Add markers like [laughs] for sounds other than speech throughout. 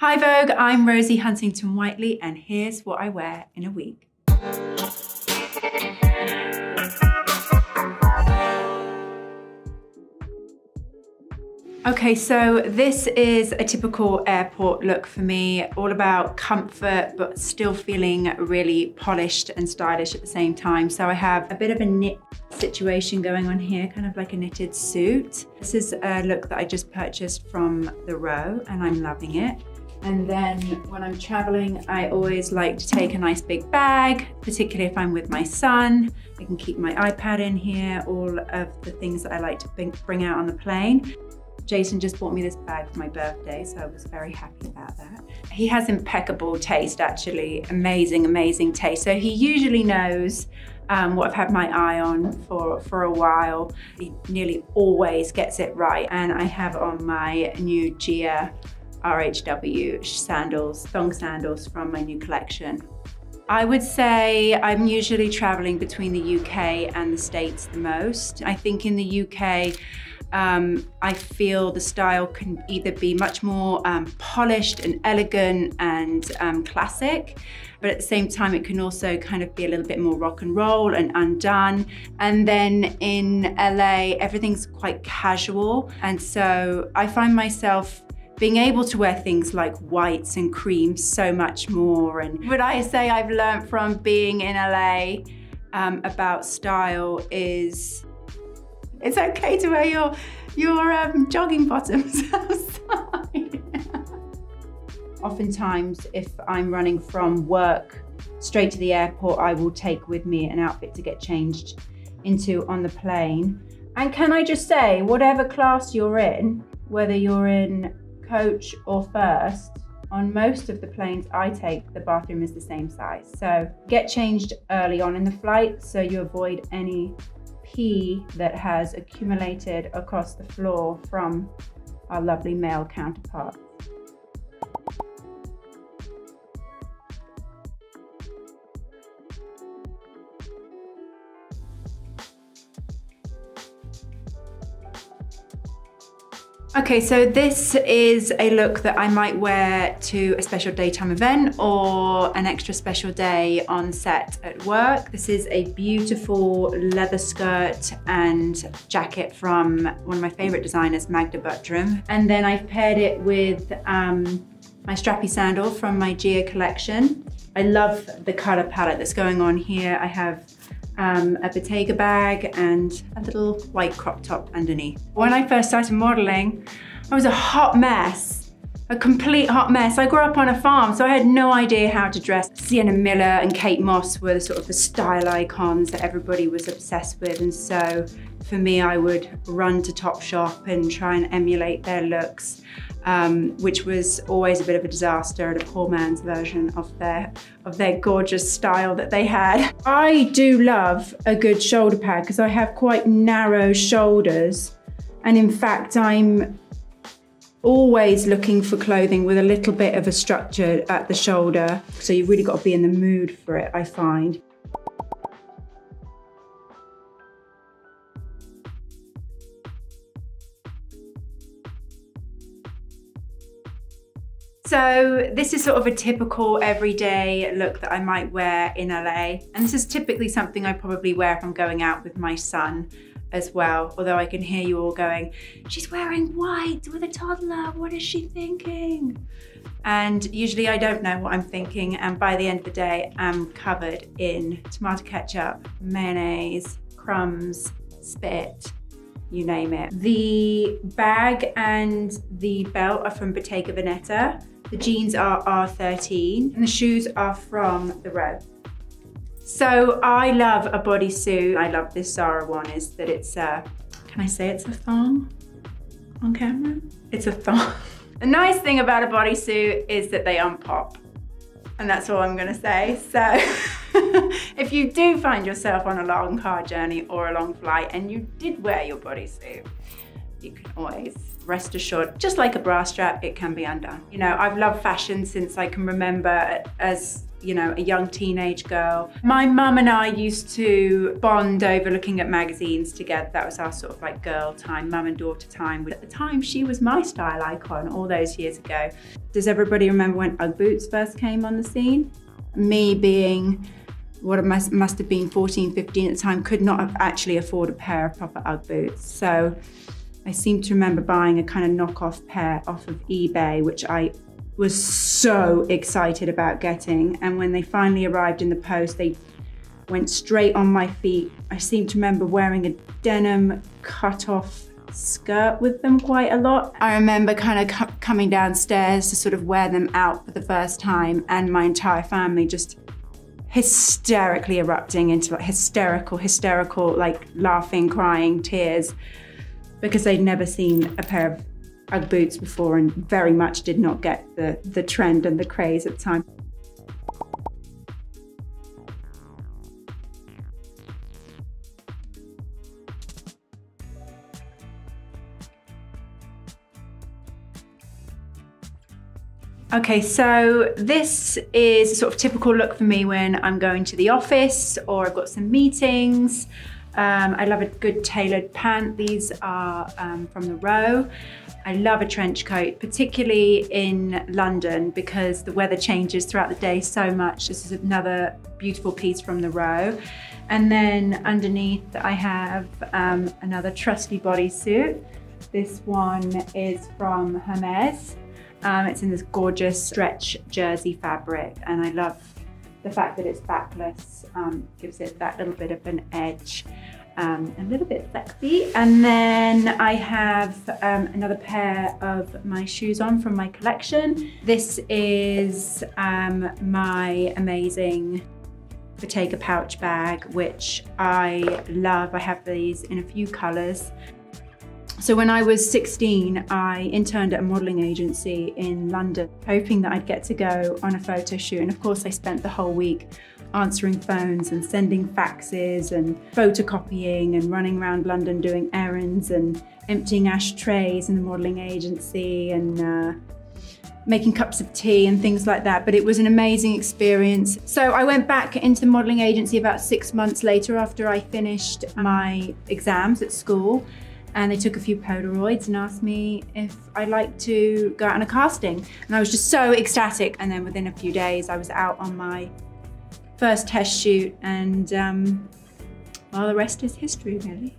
Hi Vogue, I'm Rosie Huntington Whiteley, and here's what I wear in a week. Okay, so this is a typical airport look for me, all about comfort, but still feeling really polished and stylish at the same time. So I have a bit of a knit situation going on here, kind of like a knitted suit. This is a look that I just purchased from The Row and I'm loving it. And then when I'm traveling, I always like to take a nice big bag, particularly if I'm with my son. I can keep my iPad in here, all of the things that I like to bring out on the plane. Jason just bought me this bag for my birthday, so I was very happy about that. He has impeccable taste, actually, amazing, amazing taste. So he usually knows um, what I've had my eye on for, for a while. He nearly always gets it right. And I have on my new Gia RHW sandals, thong sandals from my new collection. I would say I'm usually traveling between the UK and the States the most. I think in the UK, um, I feel the style can either be much more um, polished and elegant and um, classic, but at the same time, it can also kind of be a little bit more rock and roll and undone. And then in LA, everything's quite casual. And so I find myself being able to wear things like whites and creams so much more. And what I say I've learned from being in LA um, about style is it's okay to wear your, your um, jogging bottoms [laughs] outside. [laughs] Oftentimes, if I'm running from work straight to the airport, I will take with me an outfit to get changed into on the plane. And can I just say, whatever class you're in, whether you're in coach or first, on most of the planes I take, the bathroom is the same size. So get changed early on in the flight so you avoid any pee that has accumulated across the floor from our lovely male counterpart. Okay, so this is a look that I might wear to a special daytime event or an extra special day on set at work. This is a beautiful leather skirt and jacket from one of my favorite designers, Magda Butrym. And then I've paired it with um, my strappy sandal from my Gia collection. I love the color palette that's going on here. I have um, a Bottega bag and a little white crop top underneath. When I first started modeling, I was a hot mess, a complete hot mess. I grew up on a farm, so I had no idea how to dress. Sienna Miller and Kate Moss were the sort of the style icons that everybody was obsessed with. And so for me, I would run to Topshop and try and emulate their looks um, which was always a bit of a disaster and a poor man's version of their, of their gorgeous style that they had. I do love a good shoulder pad because I have quite narrow shoulders. And in fact, I'm always looking for clothing with a little bit of a structure at the shoulder. So you've really got to be in the mood for it, I find. So this is sort of a typical everyday look that I might wear in LA. And this is typically something I probably wear if I'm going out with my son as well. Although I can hear you all going, she's wearing white with a toddler. What is she thinking? And usually I don't know what I'm thinking. And by the end of the day, I'm covered in tomato ketchup, mayonnaise, crumbs, spit, you name it. The bag and the belt are from Bottega Veneta. The jeans are R13 and the shoes are from The Row. So I love a bodysuit. I love this Zara one is that it's a, can I say it's a thong on camera? It's a thong. [laughs] the nice thing about a bodysuit is that they unpop. And that's all I'm gonna say. So [laughs] if you do find yourself on a long car journey or a long flight and you did wear your bodysuit, you can always rest assured, just like a bra strap, it can be undone. You know, I've loved fashion since I can remember as you know, a young teenage girl. My mum and I used to bond over looking at magazines together. That was our sort of like girl time, mum and daughter time. At the time, she was my style icon all those years ago. Does everybody remember when Ugg boots first came on the scene? Me being what must, must have been 14, 15 at the time, could not have actually afford a pair of proper Ugg boots. So I seem to remember buying a kind of knockoff pair off of eBay, which I was so excited about getting. And when they finally arrived in the post, they went straight on my feet. I seem to remember wearing a denim cut-off skirt with them quite a lot. I remember kind of coming downstairs to sort of wear them out for the first time and my entire family just hysterically erupting into like hysterical, hysterical, like laughing, crying, tears because they'd never seen a pair of Ugg boots before and very much did not get the, the trend and the craze at the time. Okay, so this is a sort of typical look for me when I'm going to the office or I've got some meetings. Um, I love a good tailored pant. These are um, from the Row. I love a trench coat, particularly in London because the weather changes throughout the day so much. This is another beautiful piece from the Row. And then underneath I have um, another trusty bodysuit. This one is from Hermes. Um, it's in this gorgeous stretch jersey fabric and I love the fact that it's backless um, gives it that little bit of an edge um, a little bit sexy. And then I have um, another pair of my shoes on from my collection. This is um, my amazing Bottega pouch bag, which I love. I have these in a few colors. So when I was 16, I interned at a modeling agency in London, hoping that I'd get to go on a photo shoot. And of course, I spent the whole week answering phones and sending faxes and photocopying and running around London doing errands and emptying ashtrays in the modelling agency and uh, making cups of tea and things like that. But it was an amazing experience. So I went back into the modelling agency about six months later after I finished my exams at school. And they took a few Polaroids and asked me if I'd like to go out on a casting. And I was just so ecstatic. And then within a few days, I was out on my first test shoot and um, well, the rest is history really.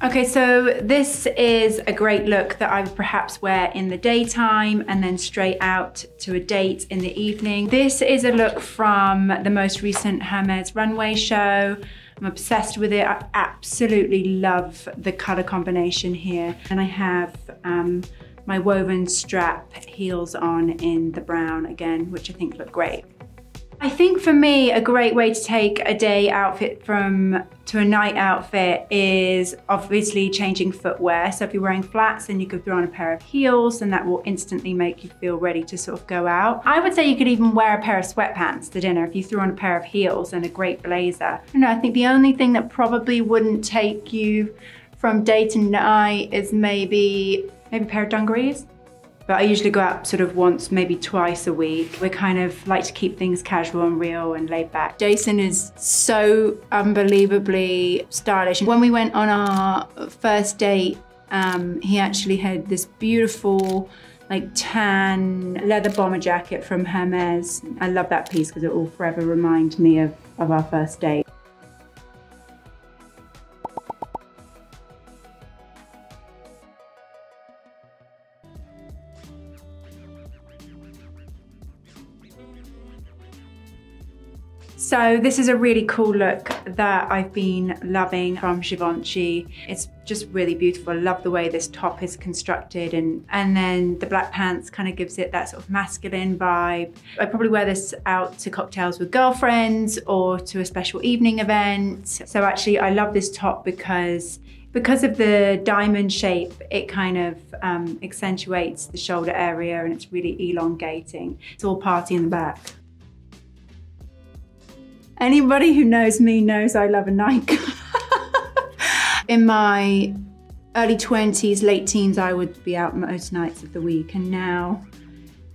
Okay, so this is a great look that I would perhaps wear in the daytime and then straight out to a date in the evening. This is a look from the most recent Hermes runway show. I'm obsessed with it. I absolutely love the color combination here. And I have um, my woven strap heels on in the brown again, which I think look great. I think for me, a great way to take a day outfit from to a night outfit is obviously changing footwear. So if you're wearing flats, then you could throw on a pair of heels and that will instantly make you feel ready to sort of go out. I would say you could even wear a pair of sweatpants to dinner if you threw on a pair of heels and a great blazer. You know, I think the only thing that probably wouldn't take you from day to night is maybe, maybe a pair of dungarees. But I usually go out sort of once, maybe twice a week. We kind of like to keep things casual and real and laid back. Jason is so unbelievably stylish. When we went on our first date, um, he actually had this beautiful like tan leather bomber jacket from Hermes. I love that piece because it will forever remind me of, of our first date. So this is a really cool look that I've been loving from Givenchy. It's just really beautiful. I love the way this top is constructed and, and then the black pants kind of gives it that sort of masculine vibe. I probably wear this out to cocktails with girlfriends or to a special evening event. So actually I love this top because because of the diamond shape, it kind of um, accentuates the shoulder area and it's really elongating. It's all party in the back. Anybody who knows me knows I love a Nike. [laughs] In my early 20s, late teens, I would be out most nights of the week. And now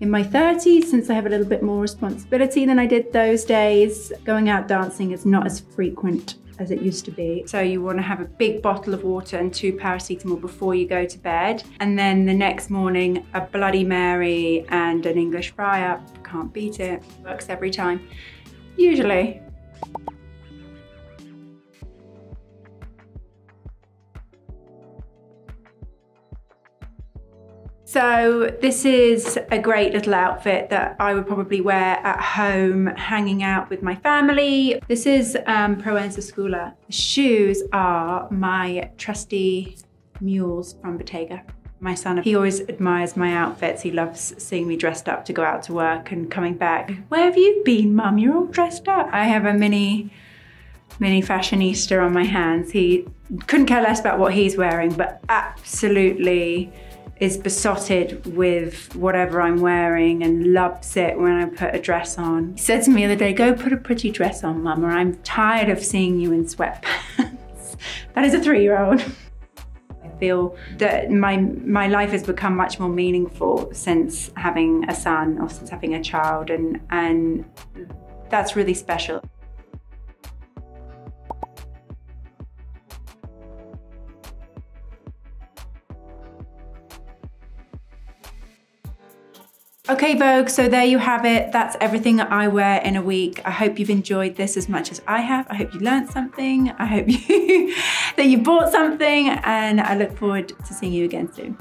in my 30s, since I have a little bit more responsibility than I did those days, going out dancing is not as frequent as it used to be. So you want to have a big bottle of water and two paracetamol before you go to bed. And then the next morning, a Bloody Mary and an English fry up. Can't beat it. Works every time. Usually. So this is a great little outfit that I would probably wear at home, hanging out with my family. This is um, Proenza Schouler. The shoes are my trusty mules from Bottega. My son, he always admires my outfits. He loves seeing me dressed up to go out to work and coming back. Mm-hmm. Where have you been, mum? You're all dressed up. I have a mini, mini fashionista on my hands. He couldn't care less about what he's wearing, but absolutely is besotted with whatever I'm wearing and loves it when I put a dress on. He said to me the other day, go put a pretty dress on, mum, or I'm tired of seeing you in sweatpants. [laughs] that is a three-year-old. Feel that my, my life has become much more meaningful since having a son or since having a child and, and that's really special. Okay, Vogue, so there you have it. That's everything that I wear in a week. I hope you've enjoyed this as much as I have. I hope you learned something. I hope [laughs] you that you bought something and I look forward to seeing you again soon.